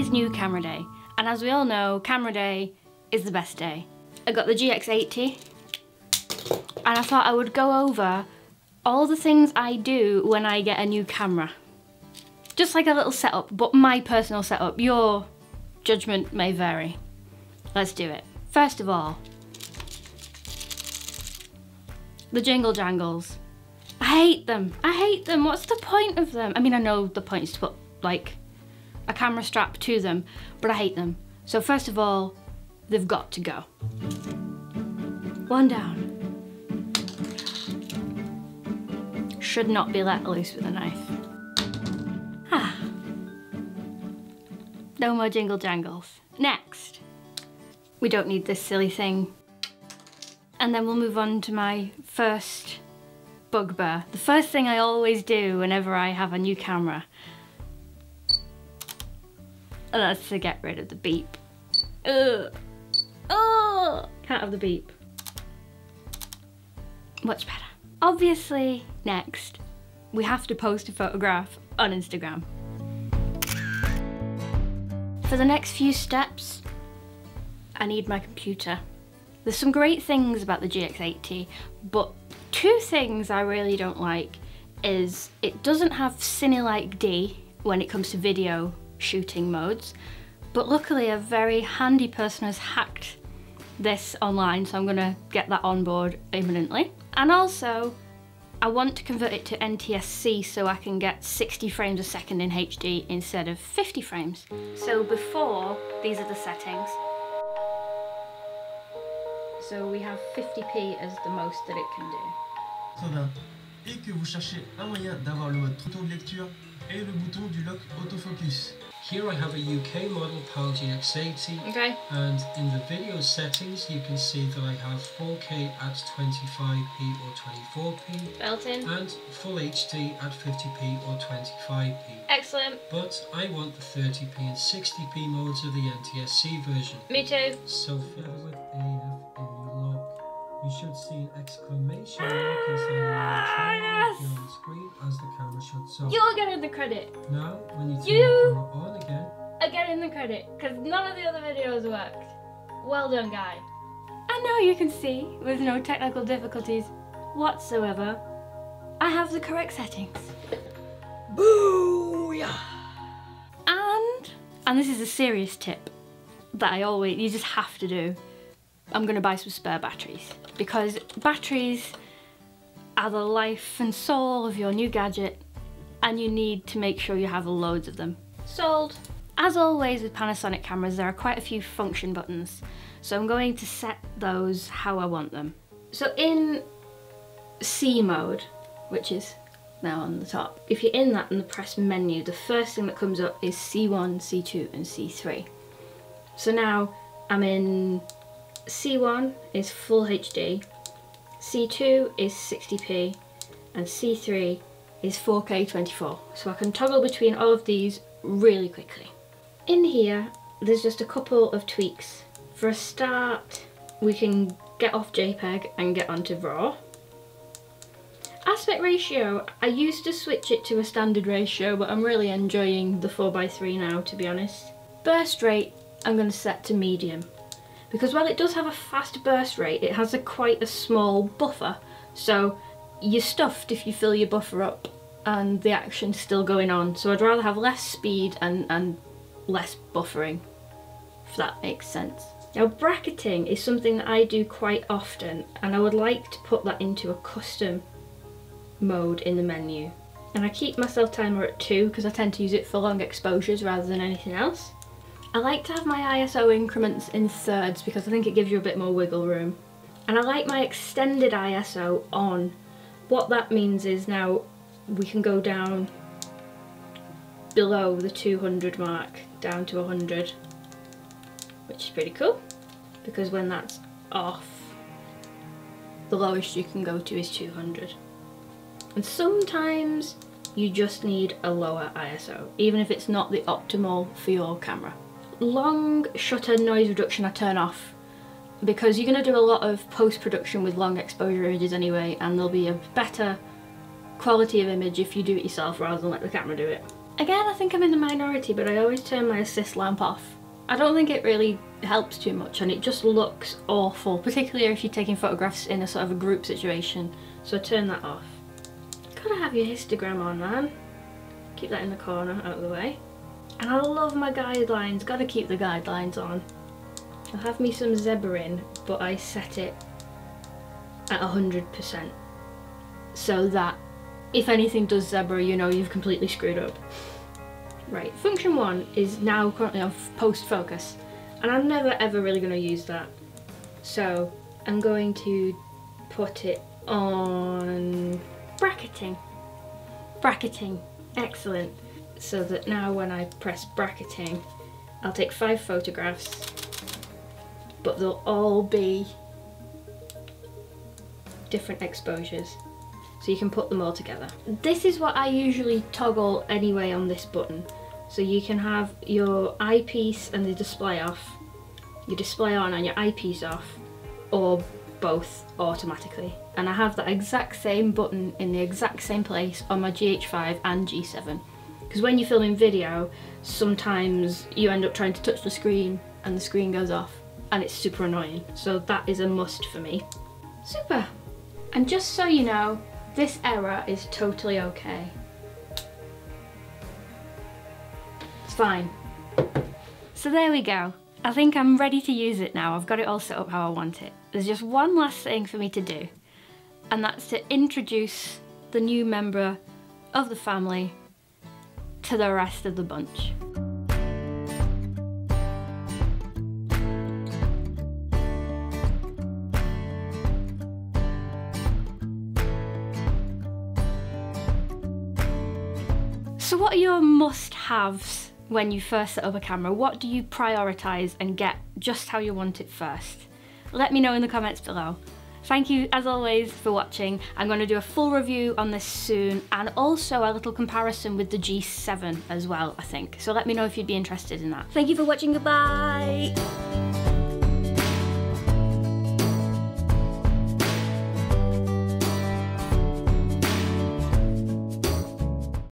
is new camera day, and as we all know, camera day is the best day. I got the GX80, and I thought I would go over all the things I do when I get a new camera. Just like a little setup, but my personal setup. Your judgment may vary. Let's do it. First of all, the jingle jangles. I hate them. I hate them. What's the point of them? I mean, I know the point is to put like a camera strap to them, but I hate them. So first of all, they've got to go. One down. Should not be let loose with a knife. Ah. No more jingle jangles. Next. We don't need this silly thing. And then we'll move on to my first bugbear. The first thing I always do whenever I have a new camera. And that's to get rid of the beep. Ugh. Oh, can't have the beep. Much better. Obviously, next, we have to post a photograph on Instagram. For the next few steps, I need my computer. There's some great things about the GX80, but two things I really don't like is it doesn't have Cine-like D when it comes to video shooting modes, but luckily a very handy person has hacked this online, so I'm gonna get that on board imminently. And also, I want to convert it to NTSC so I can get 60 frames a second in HD instead of 50 frames. So before, these are the settings. So we have 50p as the most that it can do. Et que vous cherchez un moyen d'avoir le mode photo de lecture et le bouton du lock autofocus. Here I have a UK model PAL GX80 Okay. and in the video settings you can see that I have 4K at 25p or 24p Built in. and Full HD at 50p or 25p. Excellent. But I want the 30p and 60p modes of the NTSC version. Me too. So fiddle with AF in your lock. You should see an exclamation mark inside your Ah, yes. on the screen as the camera shuts off. You'll get getting the credit. Now, when you turn You- the camera on again, are getting the credit because none of the other videos worked. Well done, guy. And now you can see, with no technical difficulties whatsoever, I have the correct settings. Booyah! And, and this is a serious tip that I always, you just have to do. I'm gonna buy some spare batteries because batteries are the life and soul of your new gadget and you need to make sure you have loads of them. Sold. As always with Panasonic cameras, there are quite a few function buttons, so I'm going to set those how I want them. So in C mode, which is now on the top, if you're in that and the press menu, the first thing that comes up is C1, C2 and C3. So now I'm in C1 is full HD, C2 is 60p and C3 is 4K 24. So I can toggle between all of these really quickly. In here, there's just a couple of tweaks. For a start, we can get off JPEG and get onto RAW. Aspect ratio, I used to switch it to a standard ratio, but I'm really enjoying the 4x3 now, to be honest. Burst rate, I'm going to set to medium. Because while it does have a fast burst rate, it has a quite a small buffer. So you're stuffed if you fill your buffer up and the action's still going on. So I'd rather have less speed and, and less buffering, if that makes sense. Now bracketing is something that I do quite often and I would like to put that into a custom mode in the menu. And I keep my self timer at 2 because I tend to use it for long exposures rather than anything else. I like to have my ISO increments in thirds because I think it gives you a bit more wiggle room. And I like my extended ISO on. What that means is now we can go down below the 200 mark, down to 100, which is pretty cool because when that's off, the lowest you can go to is 200. And sometimes you just need a lower ISO, even if it's not the optimal for your camera. Long shutter noise reduction I turn off because you're going to do a lot of post-production with long exposure images anyway and there'll be a better quality of image if you do it yourself rather than let the camera do it. Again, I think I'm in the minority, but I always turn my assist lamp off. I don't think it really helps too much and it just looks awful, particularly if you're taking photographs in a sort of a group situation. So I turn that off. Gotta have your histogram on, man. Keep that in the corner, out of the way. And I love my guidelines, gotta keep the guidelines on. I'll have me some zebra in, but I set it at 100% so that if anything does zebra, you know you've completely screwed up. Right, function one is now currently on post focus and I'm never ever really going to use that. So I'm going to put it on bracketing. Bracketing, excellent. So that now when I press bracketing, I'll take five photographs, but they'll all be different exposures so you can put them all together. This is what I usually toggle anyway on this button. So you can have your eyepiece and the display off, your display on and your eyepiece off, or both automatically. And I have that exact same button in the exact same place on my GH5 and G7. Because when you're filming video, sometimes you end up trying to touch the screen and the screen goes off and it's super annoying. So that is a must for me. Super. And just so you know, this error is totally okay. It's fine. So there we go. I think I'm ready to use it now. I've got it all set up how I want it. There's just one last thing for me to do, and that's to introduce the new member of the family to the rest of the bunch. So what are your must-haves when you first set up a camera? What do you prioritise and get just how you want it first? Let me know in the comments below. Thank you as always for watching. I'm going to do a full review on this soon and also a little comparison with the G7 as well, I think. So let me know if you'd be interested in that. Thank you for watching, goodbye!